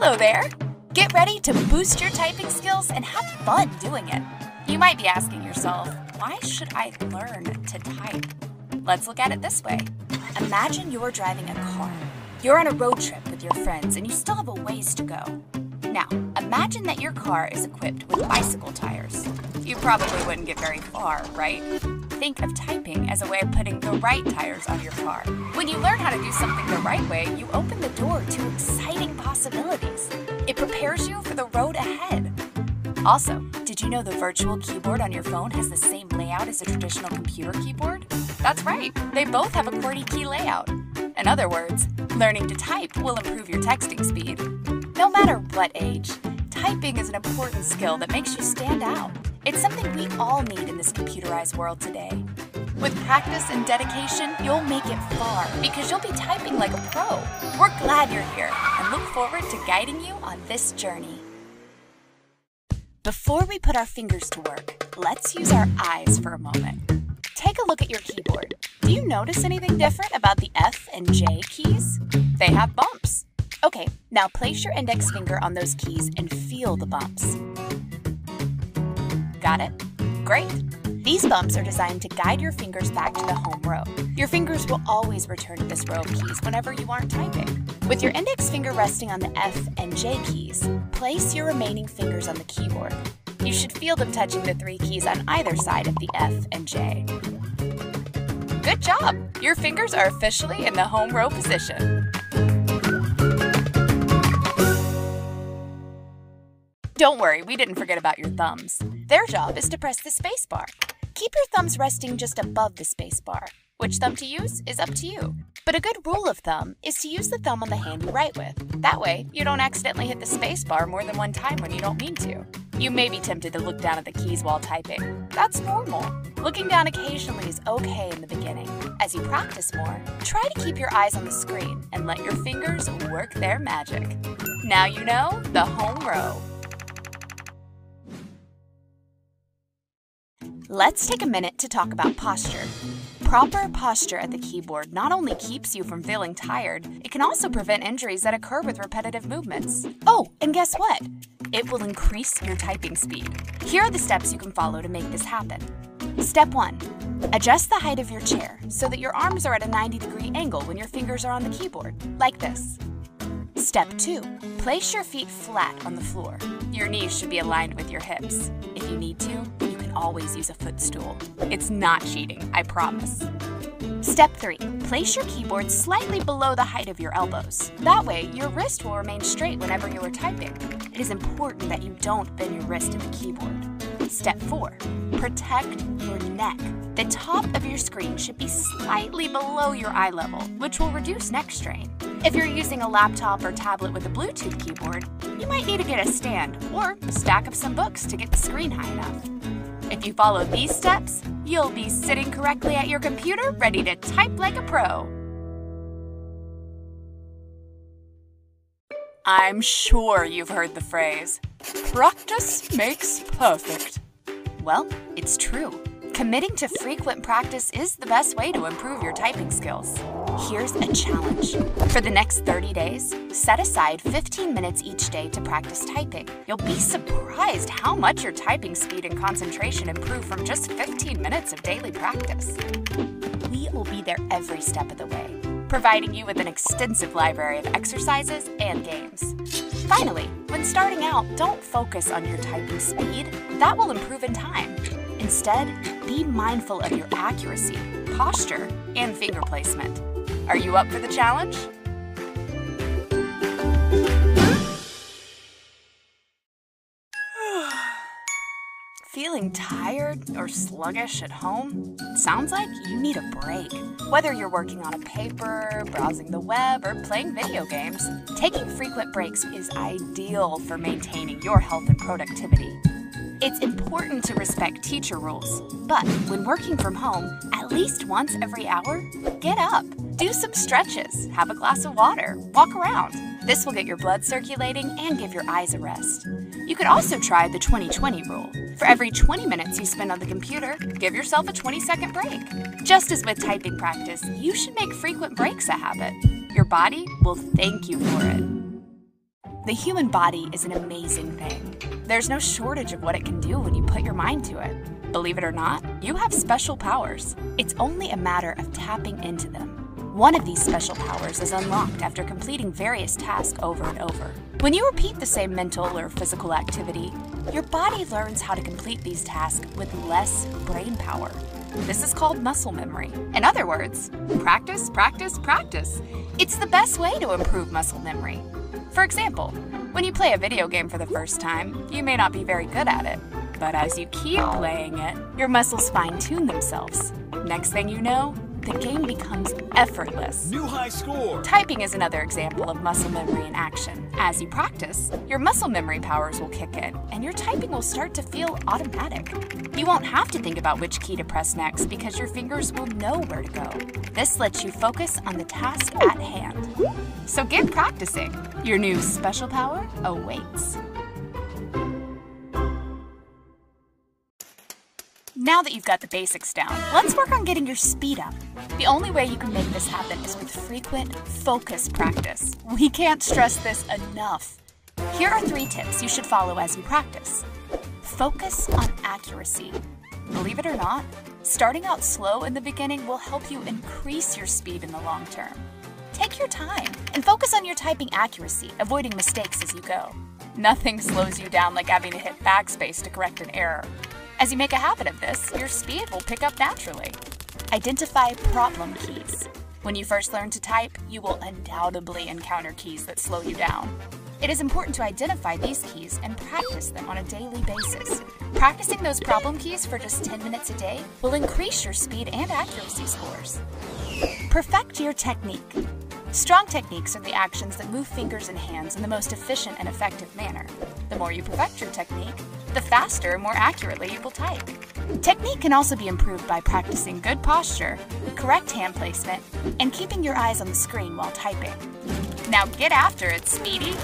Hello there! Get ready to boost your typing skills and have fun doing it. You might be asking yourself, why should I learn to type? Let's look at it this way. Imagine you're driving a car. You're on a road trip with your friends and you still have a ways to go. Now, imagine that your car is equipped with bicycle tires. You probably wouldn't get very far, right? Think of typing as a way of putting the right tires on your car. When you learn how to do something the right way, you open the door to exciting possibilities. It prepares you for the road ahead. Also, did you know the virtual keyboard on your phone has the same layout as a traditional computer keyboard? That's right, they both have a QWERTY key layout. In other words, learning to type will improve your texting speed. No matter what age, typing is an important skill that makes you stand out. It's something we all need in this computerized world today. With practice and dedication, you'll make it far because you'll be typing like a pro. We're glad you're here and look forward to guiding you on this journey. Before we put our fingers to work, let's use our eyes for a moment. Take a look at your keyboard. Do you notice anything different about the F and J keys? They have bumps. Okay, now place your index finger on those keys and feel the bumps. Got it? Great! These bumps are designed to guide your fingers back to the home row. Your fingers will always return to this row of keys whenever you aren't typing. With your index finger resting on the F and J keys, place your remaining fingers on the keyboard. You should feel them touching the three keys on either side of the F and J. Good job! Your fingers are officially in the home row position. Don't worry, we didn't forget about your thumbs. Their job is to press the spacebar. Keep your thumbs resting just above the spacebar. Which thumb to use is up to you. But a good rule of thumb is to use the thumb on the hand you write with. That way, you don't accidentally hit the spacebar more than one time when you don't mean to. You may be tempted to look down at the keys while typing. That's normal. Looking down occasionally is okay in the beginning. As you practice more, try to keep your eyes on the screen and let your fingers work their magic. Now you know the home row. Let's take a minute to talk about posture. Proper posture at the keyboard not only keeps you from feeling tired, it can also prevent injuries that occur with repetitive movements. Oh, and guess what? It will increase your typing speed. Here are the steps you can follow to make this happen. Step 1. Adjust the height of your chair so that your arms are at a 90 degree angle when your fingers are on the keyboard, like this. Step 2. Place your feet flat on the floor. Your knees should be aligned with your hips. If you need to, always use a footstool. It's not cheating, I promise. Step 3. Place your keyboard slightly below the height of your elbows. That way, your wrist will remain straight whenever you are typing. It is important that you don't bend your wrist to the keyboard. Step 4. Protect your neck. The top of your screen should be slightly below your eye level, which will reduce neck strain. If you're using a laptop or tablet with a Bluetooth keyboard, you might need to get a stand or stack up some books to get the screen high enough. If you follow these steps, you'll be sitting correctly at your computer ready to type like a pro. I'm sure you've heard the phrase, practice makes perfect. Well, it's true. Committing to frequent practice is the best way to improve your typing skills. Here's a challenge. For the next 30 days, set aside 15 minutes each day to practice typing. You'll be surprised how much your typing speed and concentration improve from just 15 minutes of daily practice. We will be there every step of the way, providing you with an extensive library of exercises and games. Finally, when starting out, don't focus on your typing speed. That will improve in time. Instead, be mindful of your accuracy, posture, and finger placement. Are you up for the challenge? Feeling tired or sluggish at home? Sounds like you need a break. Whether you're working on a paper, browsing the web, or playing video games, taking frequent breaks is ideal for maintaining your health and productivity. It's important to respect teacher rules, but when working from home, at least once every hour, get up, do some stretches, have a glass of water, walk around. This will get your blood circulating and give your eyes a rest. You could also try the 20 20 rule. For every 20 minutes you spend on the computer, give yourself a 20 second break. Just as with typing practice, you should make frequent breaks a habit. Your body will thank you for it. The human body is an amazing thing. There's no shortage of what it can do when you put your mind to it. Believe it or not, you have special powers. It's only a matter of tapping into them. One of these special powers is unlocked after completing various tasks over and over. When you repeat the same mental or physical activity, your body learns how to complete these tasks with less brain power. This is called muscle memory. In other words, practice, practice, practice. It's the best way to improve muscle memory. For example, when you play a video game for the first time, you may not be very good at it. But as you keep playing it, your muscles fine tune themselves. Next thing you know, the game becomes effortless. New high score! Typing is another example of muscle memory in action. As you practice, your muscle memory powers will kick in, and your typing will start to feel automatic. You won't have to think about which key to press next because your fingers will know where to go. This lets you focus on the task at hand. So get practicing. Your new special power awaits. Now that you've got the basics down, let's work on getting your speed up. The only way you can make this happen is with frequent, focused practice. We can't stress this enough. Here are three tips you should follow as you practice. Focus on accuracy. Believe it or not, starting out slow in the beginning will help you increase your speed in the long term. Take your time and focus on your typing accuracy, avoiding mistakes as you go. Nothing slows you down like having to hit backspace to correct an error. As you make a habit of this, your speed will pick up naturally. Identify problem keys. When you first learn to type, you will undoubtedly encounter keys that slow you down. It is important to identify these keys and practice them on a daily basis. Practicing those problem keys for just 10 minutes a day will increase your speed and accuracy scores. Perfect your technique. Strong techniques are the actions that move fingers and hands in the most efficient and effective manner. The more you perfect your technique, the faster and more accurately you will type. Technique can also be improved by practicing good posture, correct hand placement, and keeping your eyes on the screen while typing. Now get after it, Speedy!